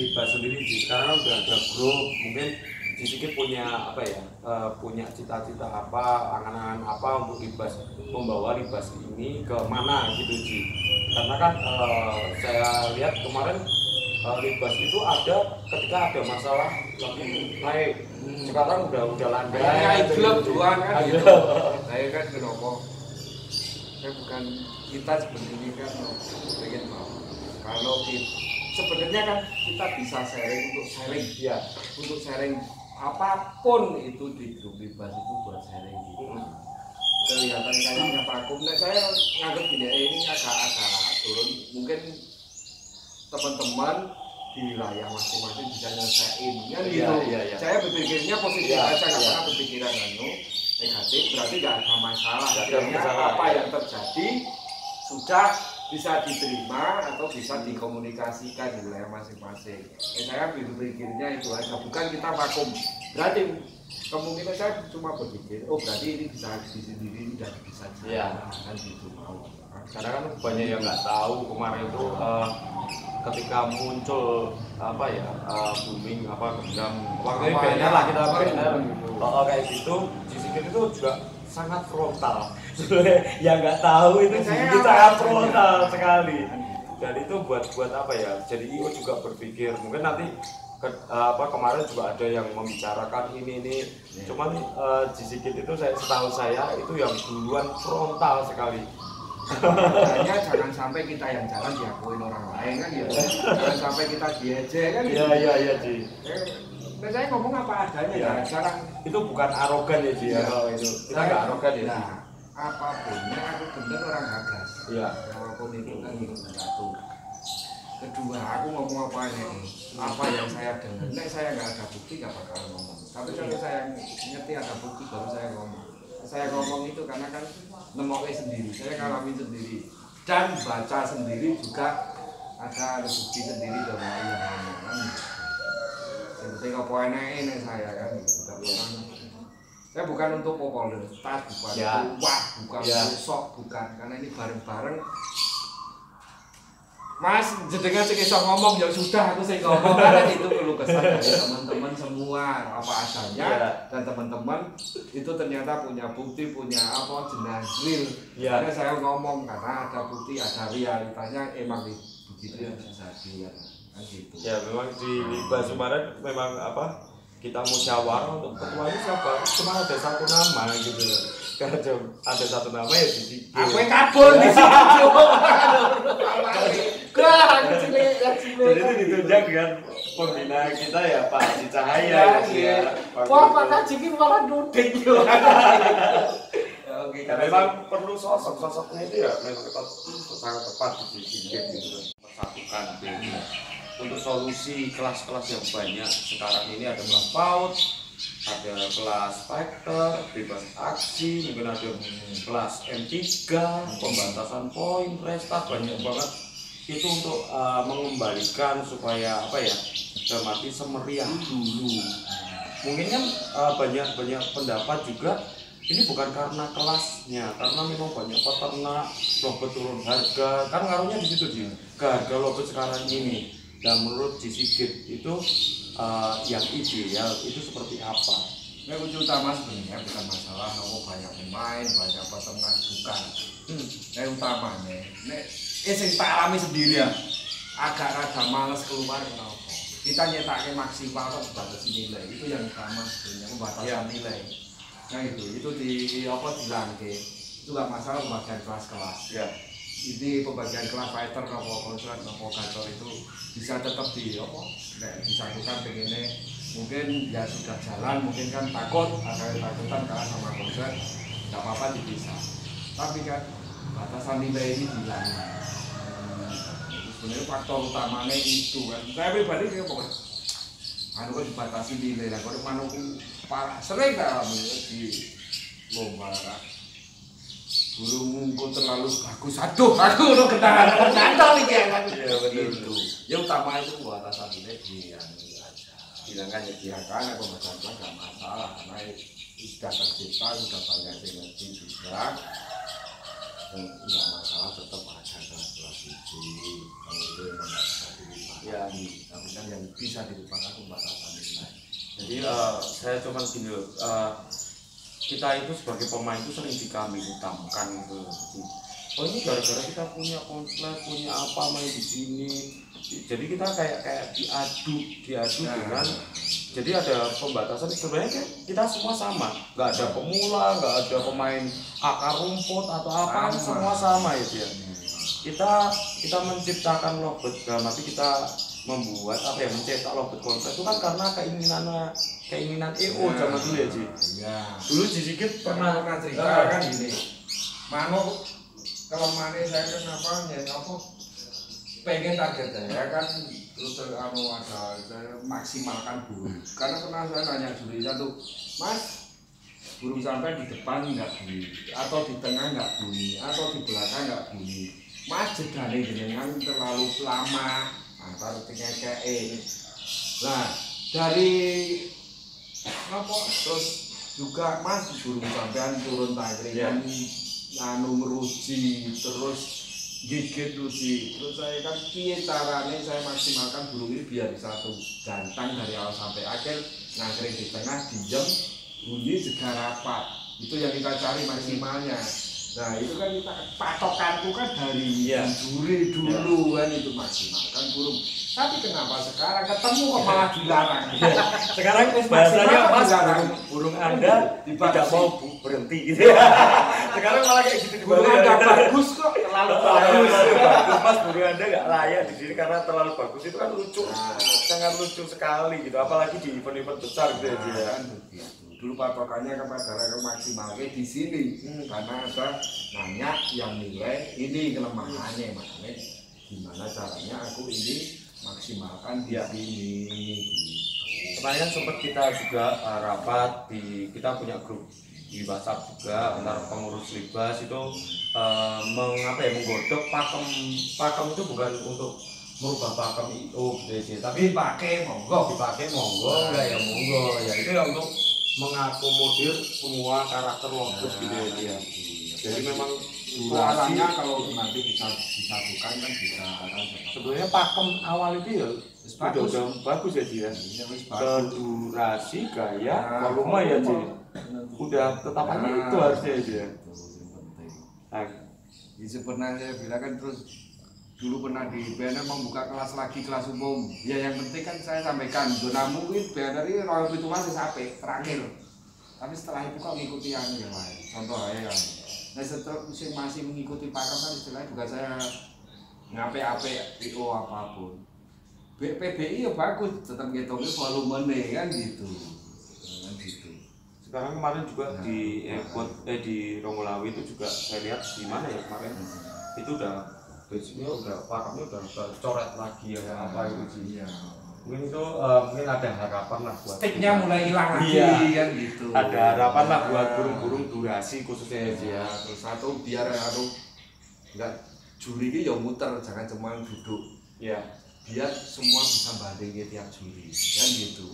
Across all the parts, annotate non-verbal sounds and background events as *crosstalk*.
libas sendiri sekarang udah ada grup mungkin sedikit punya apa ya eh, punya cita-cita apa angan-angan apa untuk libas membawa libas ini ke mana gitu sih karena kan eh, saya lihat kemarin eh, libas itu ada ketika ada masalah lagi naik sekarang udah udah landai gitu. klub doang kan gitu. Saya kan kenapa? Saya bukan kita sebenarnya kan pengen mau. Kalau kita sebenarnya kan kita bisa sharing untuk sharing Iya. untuk sharing apa pun itu di grup bebas itu buat sharing gitu. Kelihatan kayaknya vakum. Nah saya nganggap gini eh, ini agak-agak turun. Mungkin teman-teman di wilayah masing-masing bisa nyelesain kan Iya, gitu. iya, iya. Saya berpikirnya positif Iya, aja nggak pernah berpikiran anu negatif berarti nggak ada masalah. Ada Akhirnya masalah, apa iya. yang terjadi sudah bisa diterima atau bisa dikomunikasikan di wilayah masing-masing. Eh, saya berpikirnya itu aja, bukan kita vakum. Berarti kemungkinan saya cuma berpikir, oh berarti ini bisa di sendiri dan bisa jalan kan gitu mau. karena kan banyak yang nggak tahu kemarin itu eh, ketika muncul apa ya eh, booming apa genggam waktu ya, lah kita apa gitu. Oh, kayak gitu Jisikit itu juga sangat frontal yang nggak tahu itu Saya sangat frontal sekali dan itu buat buat apa ya jadi IO juga berpikir mungkin nanti ke- apa kemarin juga ada yang membicarakan ini ini Ya. cuman eh, Jisikit itu saya setahu saya itu yang duluan frontal sekali Makanya jangan sampai kita yang jalan diakuin orang lain kan gitu. Jangan sampai kita diejek kan gitu. iya iya iya Ji Eh, nah, saya ngomong apa adanya ya. Sekarang itu bukan arogan ya Ji ya Iya. kalau itu kita nggak arogan ya Nah, apa pun ya aku bener orang gagas. Iya. Walaupun itu kan itu satu. Kedua, aku ngomong apa ini? Apa yang saya dengar? Nek saya nggak ada bukti nggak bakal ngomong. Tapi kalau saya ngerti ada bukti baru saya ngomong. Saya ngomong itu karena kan nemoknya sendiri. Saya ngalamin sendiri dan baca sendiri juga ada bukti sendiri dari yang ngomong kan. Yang penting apa enak ini saya kan. Bukan orang saya bukan untuk popularitas, bukan Ya. wah, bukan Ya. sok, bukan karena ini bareng-bareng. Mas, jenengan sing iso ngomong ya sudah aku sing ngomong karena itu perlu kesan dari teman-teman semua apa adanya Ya. dan teman-teman itu ternyata punya bukti punya apa jenah real. Ya. Karena saya ngomong karena ada bukti ada realitanya emang begitu Ya. yang terjadi ya kan gitu. ya memang di Libas kemarin memang apa kita musyawarah untuk ketua ini siapa cuma ada satu nama gitu loh karena ada satu nama ya di Aku yang kabur di cilik. jadi itu ditunjang dengan pembina kita ya Pak Haji Cahaya Iya, iya. ya Pak Wah. Pak Haji ini malah duduk yo. Oke, Ya, memang perlu sosok sosoknya itu ya memang tepat sangat tepat di sini gitu persatukan. Untuk solusi kelas-kelas yang banyak sekarang ini ada kelas PAUD ada kelas fighter bebas aksi mungkin ada kelas M3 pembatasan poin restart banyak banget. Itu untuk uh, mengembalikan supaya apa ya arti semeriah dulu. Mungkin kan uh, banyak banyak pendapat juga ini bukan karena kelasnya karena memang banyak peternak lobet turun harga kan ngaruhnya di situ ke harga lobet sekarang ini dan menurut Jisigit itu uh, yang ideal itu seperti apa Nah, kunci utama sebenarnya bukan masalah mau banyak pemain, banyak peternak bukan. hmm. Nah, utamanya, nek eh sing tak alami sendiri Iya. agak rada males keluar kenapa? Kita nyetaknya maksimal kan batasi nilai itu yang utama sebenarnya pembatasan Iya. nilai. Nah itu itu di apa dilangke itu gak masalah pembagian kelas-kelas. ya Ini pembagian kelas fighter nopo konslet nopo kantor itu bisa tetap di apa? Nek disatukan begini. Mungkin ya sudah jalan mungkin kan takut ada takutan kalah sama konslet nggak apa-apa dipisah. Tapi kan batasan nilai ini dihilangkan Hmm, sebenarnya faktor utamanya itu kan. Saya pribadi kayak pokoknya anu kan dibatasi nilai lah. Kalau manuku parah sering dalam di lomba kan burungku terlalu bagus. Aduh aku udah kenal kenal nih ya kan Iya, betul, itu ya utama itu pembatasan nilai di anu aja. Hilangkan ya aku baca nggak masalah. Karena sudah tercipta sudah banyak ngerti juga. Yang nggak masalah tetap ada kelas-kelas uji kalau itu yang bisa dilupakan. Ya. tapi kan yang bisa dilupakan pembatasan nilai Jadi eh, saya cuma gini eh, kita itu sebagai pemain itu sering dikambing hitamkan gitu. Oh ini gara-gara kita punya konslet, punya apa main di sini. Jadi kita kayak kayak diadu, diadu Nah. dengan. Jadi ada pembatasan sebenarnya kan kita semua sama, nggak ada pemula, nggak ada pemain akar rumput atau apa, Sama. semua sama itu ya. Kita kita menciptakan lobet dalam arti kita membuat apa ya mencetak lobet konslet itu kan karena keinginan keinginan EO zaman dulu ya Ji. ya Dulu Ji Sigit pernah pernah cerita. kan gini. Mano kalau mana saya kan apa ya? Apa? Pengen target saya kan terus anu ada saya maksimalkan burung. Karena pernah saya nanya juri satu mas burung sampai di depan nggak bunyi atau di tengah nggak bunyi atau di belakang nggak bunyi? Mas jedane jenengan terlalu lama. Antar tinggal nah dari apa terus juga mas burung sampean turun tangkringan anu meruji terus gigit ruji terus saya kan piye caranya saya maksimalkan burung ini biar satu gantang dari awal sampai akhir. Nangkring di tengah diam bunyi juga rapat itu yang kita cari maksimalnya nah itu kan kita patokanku kan dari Iya. juri dulu kan itu maksimalkan burung. Tapi kenapa sekarang ketemu kok malah dilarang? Sekarang Terus bahasanya mas burung, burung anda tidak mau berhenti gitu *laughs* sekarang malah kayak gitu burung anda bagus kok terlalu Terlalu bagus. Bagus. Mas burung anda nggak layak di sini karena terlalu bagus. Itu kan lucu. Nah. sangat lucu sekali gitu. Apalagi di event-event besar gitu ya Ji, ya. kan. Dulu patokannya kepada maksimalnya di sini Hmm. karena ada nanya yang nilai ini kelemahannya makanya gimana caranya aku ini maksimalkan di Ya. sini gitu. kemarin sempat kita juga uh, rapat di kita punya grup di WhatsApp juga antar pengurus libas itu uh, mengapa ya menggodok pakem pakem itu bukan untuk merubah pakem itu gitu Ji. tapi dipakai monggo dipakai monggo enggak ya monggo ya itu ya untuk mengakomodir semua karakter lobet gitu ya Ji, ya. jadi memang Durasinya kalau nanti bisa disatukan kan bisa kan sebenarnya pakem awal itu ya udah, bagus. udah bagus ya Ji ya? Ya, wis ke bagus. durasi gaya Nah, volume ya Ji? udah Nah, tetapannya itu harusnya ya Ji ya? Itu yang penting. Nah, Jadi pernah saya bilang kan terus dulu pernah di BNR membuka kelas lagi kelas umum. Ya yang penting kan saya sampaikan zona mungkin BNR ini royal itu masih sampai terakhir. Tapi setelah itu kok ngikuti yang yang lain. Contoh ya kan. Nah setelah masih masih mengikuti pakem kan istilahnya juga saya ngape-ape IO apa pun. B- PBI ya bagus, tetap ngitungnya volumenya kan gitu. Kan gitu. sekarang kemarin juga di airport eh di Rongolawi itu juga saya lihat di mana ya kemarin itu udah basicnya udah pakemnya udah, udah coret lagi ya apa itu Ji Iya. mungkin itu eh, mungkin ada harapan lah buat Sticknya mulai hilang lagi Iya. kan gitu. ada harapan lah buat burung-burung durasi khususnya ya ya ya terus satu biar anu enggak juri ini ya muter jangan cuma duduk ya biar semua bisa bandingin tiap juri kan gitu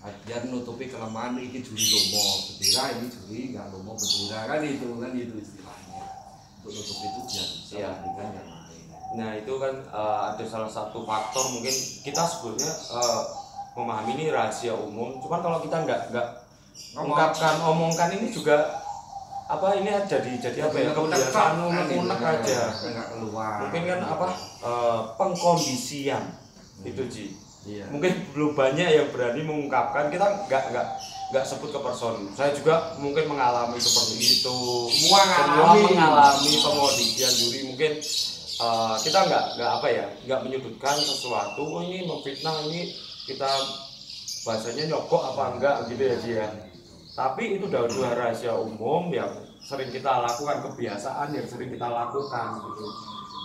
biar nutupi kelemahan ini juri lomo bendera ini juri nggak lomo bendera kan itu kan itu istilahnya untuk nutup itu biar bisa Iya. bandingkan yang lain Nah itu kan eh, ada salah satu faktor mungkin kita sebetulnya eh, memahami ini rahasia umum. Cuman kalau kita nggak nggak Ngomong. ungkapkan omongkan ini juga apa ini jadi jadi apa ya kebiasaan unek-unek aja. keluar Mungkin kan apa eh, pengkondisian itu Ji. iya Mungkin belum banyak yang berani mengungkapkan. Kita nggak nggak nggak sebut ke person. Saya juga mungkin mengalami seperti itu. Semua Semua ngalami. mengalami pengondisian juri mungkin eh, kita nggak nggak apa ya nggak menyudutkan sesuatu oh, ini memfitnah ini kita bahasanya nyogok apa enggak gitu ya dia tapi itu udah dua rahasia umum yang sering kita lakukan kebiasaan yang sering kita lakukan gitu.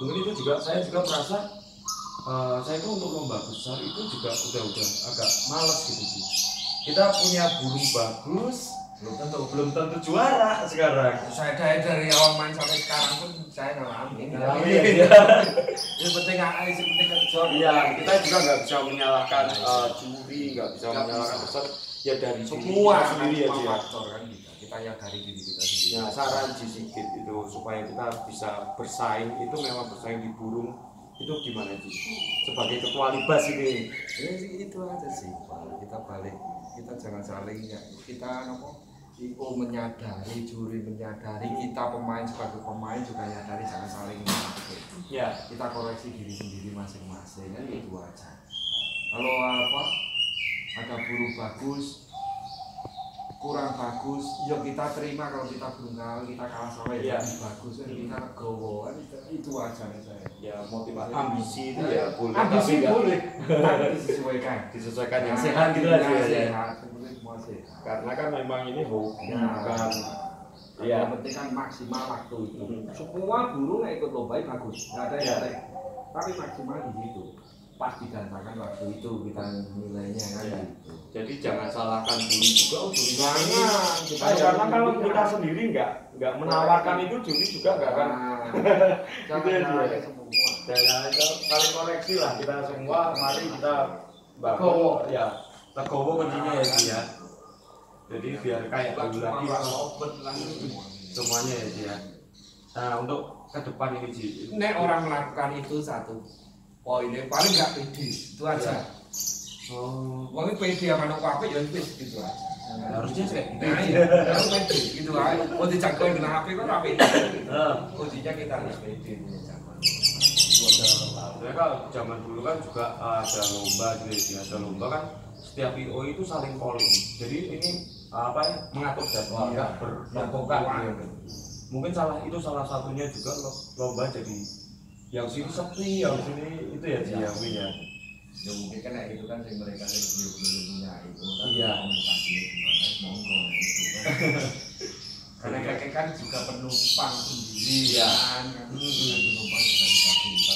Mungkin itu juga saya juga merasa eh, saya itu untuk lomba besar itu juga udah udah agak males gitu sih kita punya burung bagus belum tentu belum tentu juara sekarang saya dari, dari awal main sampai sekarang pun saya ngalamin Ngalamin, Ini- ya. yang penting yang penting kerja Iya, kita juga nggak bisa menyalahkan eh, juri, nggak bisa Nggak menyalahkan peserta. Ya dari semua sendiri aja. faktor kan kita kita yang dari diri kita sendiri Ya saran sedikit itu supaya kita bisa bersaing itu memang bersaing di burung itu gimana sih? Sebagai ketua libas ini. ya itu aja sih kita balik kita jangan saling ya kita apa Iko menyadari, juri menyadari, kita pemain sebagai pemain juga menyadari jangan saling. Ya. kita koreksi diri sendiri masing-masing kan itu aja kalau apa ada burung bagus kurang bagus ya kita terima kalau kita kalah kita kalah sama yang Iya. bagus kan kita legowo kan itu, aja nih saya Ya motivasi ambisi itu ya boleh ambisi boleh *laughs* tapi disesuaikan disesuaikan yang Nah, sehat gitu aja ya. Karena kan memang ini hobi Ya, bukan Iya. Yang penting kan maksimal waktu itu. Hmm. Semua burung yang ikut lomba bagus, nggak ada yang Ya. Tapi maksimal di situ. Pas digantakan waktu itu kita nilainya kan Ya. gitu. jadi jangan salahkan diri juga oh juri Jangan, kita Nah, karena kalau penting kita kan- sendiri nggak nggak menawarkan itu juri juga nggak akan Nah, Itu ya, dia. semua. dan itu saling koreksi lah kita semua mari kita Legowo. ya legowo kuncinya ya Ji, ya jadi biar kayak dulu lagi orang obat langsung. semuanya ya Ji, ya nah untuk ke depan ini Ji Nek orang melakukan itu satu poinnya paling nggak pede itu aja. oh Pokoknya pede sama anak apa ya wis gitu aja. harusnya kayak gitu Nah, iya, harus pede gitu aja. Mau dijangkauin dengan HP kan rapi. Kuncinya kita harus pede zaman. Sebenarnya kalau zaman dulu kan juga ada lomba gitu ya, ada lomba kan setiap IO itu saling calling. Jadi ini apa ya mengatur jadwal, Iya. nggak berlombokan gitu. Mungkin salah itu salah satunya juga lo- lomba jadi yang sini sepi yang sini itu ya diakuinya ya mungkin kan itu kan sih mereka sih belum belum punya itu kan iya. komunikasi gimana monggo itu kan *laughs* karena kakek kan juga penumpang sendiri ya. Kan. Mm-hmm. penumpang juga bisa